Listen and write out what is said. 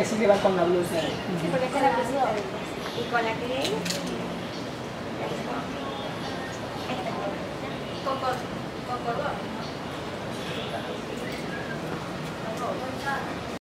Que sí que va con la blusa. Sí, porque esta es la blusita de Y con la que viene, esta. Con, con, con cordón.